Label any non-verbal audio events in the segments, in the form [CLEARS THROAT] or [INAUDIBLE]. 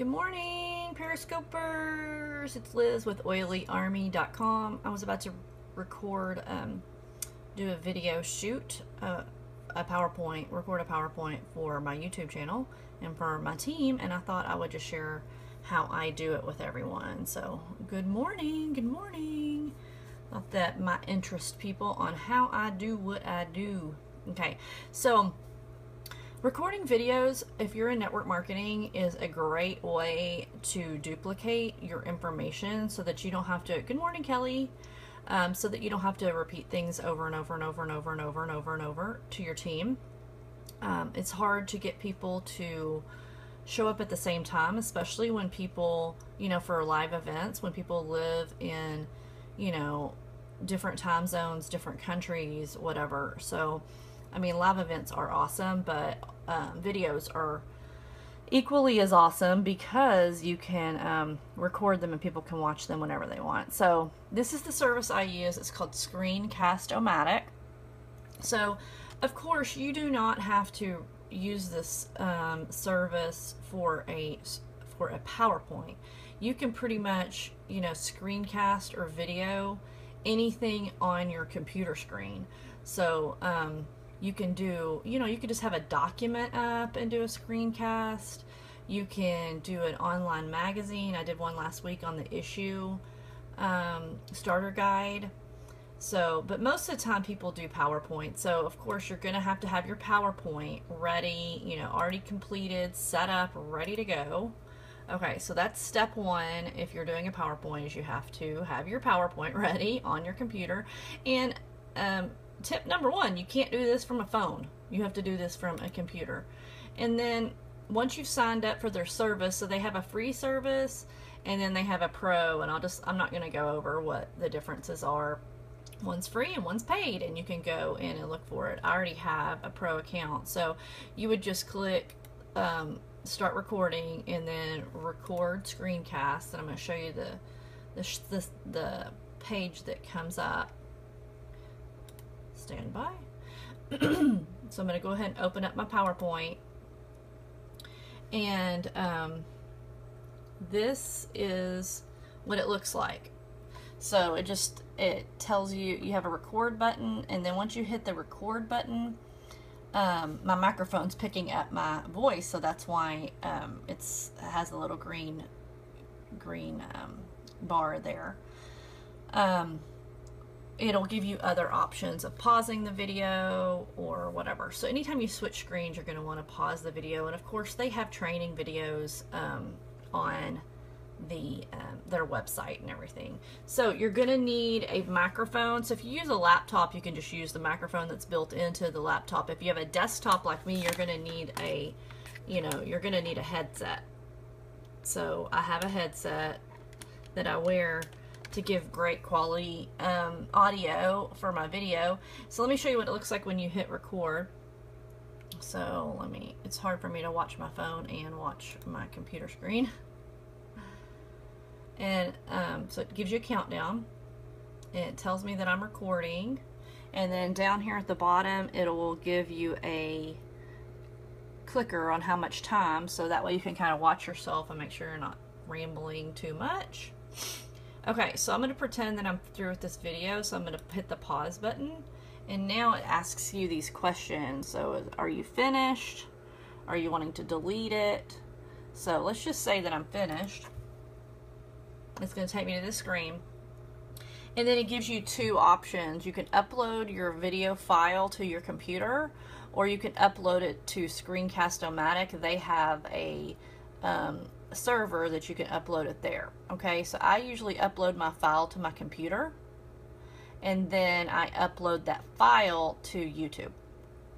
Good morning, Periscopers. It's Liz with oilyarmy.com. I was about to record, um, do a video shoot, uh, a PowerPoint, record a PowerPoint for my YouTube channel and for my team, and I thought I would just share how I do it with everyone. So, good morning, good morning. Thought that might interest people on how I do what I do. Okay, so recording videos, if you're in network marketing, is a great way to duplicate your information so that you don't have to. Good morning, Kelly. Um, so that you don't have to repeat things over and over and over and over and over and over and over to your team. Um, it's hard to get people to show up at the same time, especially when people, you know, for live events, when people live in, you know, different time zones, different countries, whatever. So, I mean, live events are awesome, but um, videos are equally as awesome because you can um, record them and people can watch them whenever they want. So, this is the service I use. It's called Screencast-O-Matic. So, of course, you do not have to use this um, service for a for a PowerPoint. You can pretty much, you know, screencast or video anything on your computer screen. So um, you can do, you know, you can just have a document up and do a screencast. You can do an online magazine. I did one last week on the issue um, starter guide. So, but most of the time people do PowerPoint. So, of course, you're going to have to have your PowerPoint ready, you know, already completed, set up, ready to go. Okay, so that's step one if you're doing a PowerPoint is you have to have your PowerPoint [LAUGHS] ready on your computer. And um, tip number one, you can't do this from a phone. You have to do this from a computer. And then once you've signed up for their service, so they have a free service and then they have a pro and I'll just, I'm not going to go over what the differences are one's free and one's paid and you can go in and look for it i already have a pro account so you would just click um, start recording and then record screencast and i'm going to show you the the, the, the page that comes up stand by [CLEARS THROAT] so i'm going to go ahead and open up my powerpoint. And um, this is what it looks like. So it just it tells you you have a record button and then once you hit the record button um, my microphone's picking up my voice so that's why um, it's it has a little green green um, bar there. Um, it'll give you other options of pausing the video or whatever so anytime you switch screens you're going to want to pause the video and of course they have training videos um, on the um, their website and everything. So you're going to need a microphone. So if you use a laptop, you can just use the microphone that's built into the laptop. If you have a desktop like me, you're going to need a, you know, you're going to need a headset. So I have a headset that I wear to give great quality um, audio for my video. So let me show you what it looks like when you hit record. So let me, it's hard for me to watch my phone and watch my computer screen. And um, so it gives you a countdown. It tells me that I'm recording. And then down here at the bottom, it will give you a clicker on how much time. So that way you can kind of watch yourself and make sure you're not rambling too much. Okay, so I'm going to pretend that I'm through with this video. So I'm going to hit the pause button. And now it asks you these questions. So are you finished? Are you wanting to delete it? So let's just say that I'm finished. It's going to take me to the screen. And then it gives you two options. You can upload your video file to your computer or you can upload it to Screencast-O-Matic. They have a um, server that you can upload it there. Okay, so I usually upload my file to my computer and then I upload that file to YouTube.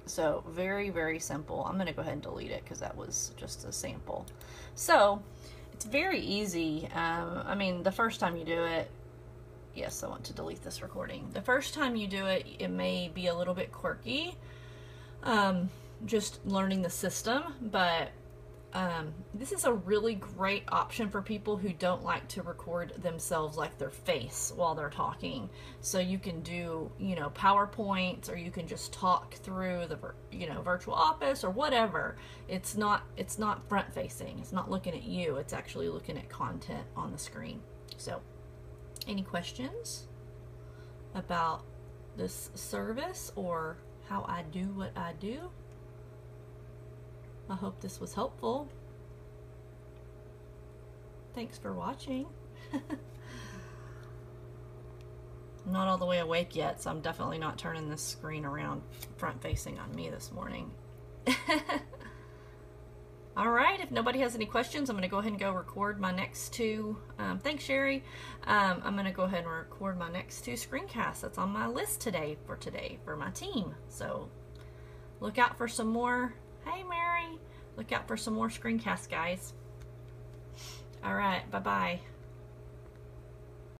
So very, very simple. I'm going to go ahead and delete it because that was just a sample. So it's very easy. Um, I mean, the first time you do it, yes, I want to delete this recording. The first time you do it, it may be a little bit quirky, um, just learning the system, but um, this is a really great option for people who don't like to record themselves like their face while they're talking. So you can do, you know, PowerPoints or you can just talk through the, you know, virtual office or whatever. It's not, it's not front facing. It's not looking at you. It's actually looking at content on the screen. So any questions about this service or how I do what I do? I hope this was helpful. Thanks for watching. I'm [LAUGHS] not all the way awake yet, so I'm definitely not turning this screen around front facing on me this morning. [LAUGHS] all right, if nobody has any questions, I'm going to go ahead and go record my next two. Um, thanks, Sherry. Um, I'm going to go ahead and record my next two screencasts that's on my list today for today for my team. So look out for some more Hey, Mary. Look out for some more screencasts, guys. All right. Bye-bye.